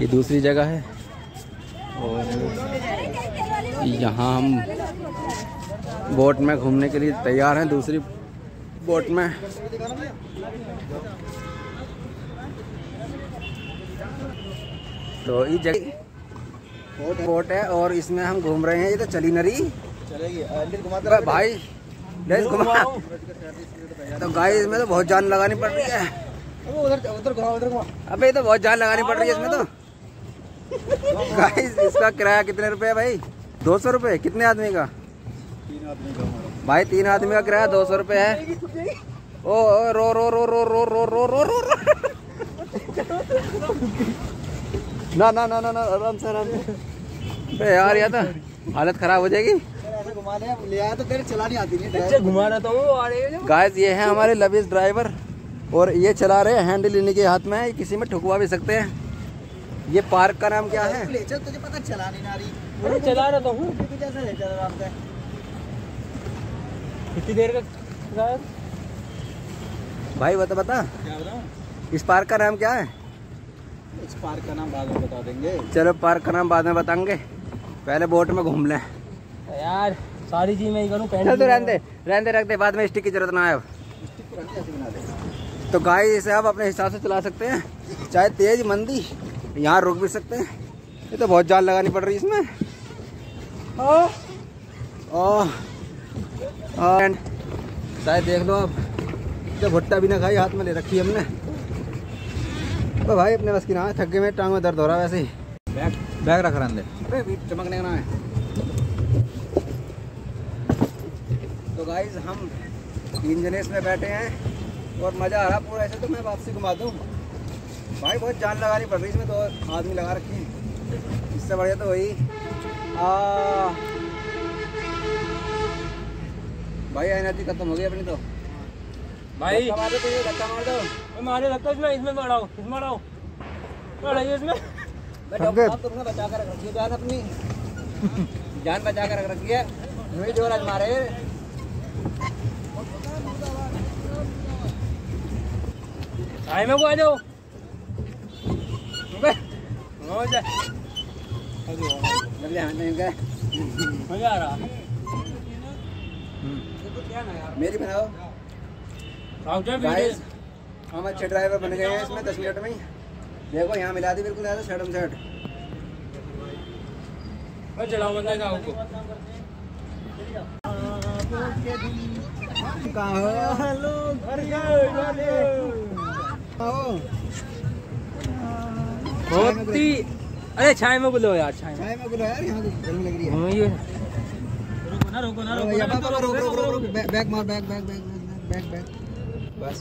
ये दूसरी जगह है। और यहाँ हम बोट में घूमने के लिए तैयार हैं दूसरी बोट में। तो ये जगह बोट है और इसमें हम घूम रहे हैं ये तो चली नरी। चलेगी। भाई तो गाय इसमें तो बहुत जान लगानी पड़ रही है। उधर उधर उधर अबे तो बहुत जान लगानी पड़ रही है इसमें तो। गाइस इसका किराया कितने रुपए है भाई? दो सौ रुपये कितने आदमी का? भाई, तीन आदमी का किराया दो सौ रुपये है। ओ रो रो रो रो रो रो रो रो रो ना ना ना ना ना, आराम से आराम से। यार, या तो हालत खराब हो जाएगी। तो तेरे चलानी आती नहीं घुमा रहा था गाइस ये है हमारे लविस ड्राइवर और ये चला रहे हैं हैंडल इन्हीं के हाथ में है किसी में ठुकवा भी सकते हैं। ये पार्क का नाम क्या है? तुझे पता चला नहीं चला रहा हूँ। जैसे ले चल रहा कितनी देर का भाई बता बता। इस पार्क का नाम क्या है? इस पार्क का नाम बाद में बता देंगे। चलो पार्क का नाम बाद में बताएँगे। पहले बोट में घूम लें। यार सारी चीज़ मैं ही करूँ चल तो रहने दे रहने रख दे बाद में स्टिक की ज़रूरत ना आए। तो गाय इसे आप अपने हिसाब से चला सकते हैं। चाहे तेज मंदी यहाँ रुक भी सकते हैं। ये तो बहुत जाल लगानी पड़ रही है इसमें। शायद देख लो आप तो भुट्टा भी ना खाई हाथ में ले रखी हमने। तो भाई अपने बस की ना थके में टांग में दर्द हो रहा है वैसे ही। बैग बैग रख रहा है चमकने का ना है। तो गाइज़ हम तीन जने इसमें बैठे हैं और मज़ा आ रहा पूरा ऐसे तो मैं वापसी घुमा दूँ। भाई बहुत जान लगानी पड़ रही इसमें तो आदमी लगा रखी हैं। इससे बढ़िया तो वही। भाई एनर्जी खत्म हो गई अपनी तो। भाई। मार दो तुझे धक्का मार दो। मारे लगता इसमें इसमें इसमें बढ़ाओ। बढ़ाइए इसमें। मैं डॉक्टर तुमने बचा कर रख है जान अपनी। जान बचा कर रख रखी है। ज़ोर आज मारे आए में को आ जाओ हो मज़ा आ रहा मेरी बनाओ। हम अच्छे ड्राइवर बन गए हैं इसमें? दस मिनट में ही। देखो यहाँ मिला दी बिल्कुल ज़्यादा शर्ट शर्ट मैं चलाऊं बंदा होती अरे छाए में बोलो यार छाए में। बोलो यार यहाँ तो गर्मी लग रही है। हाँ, ये रुको ना रुको ना रुक रुक रुक रुक बैक मार back back back back back बस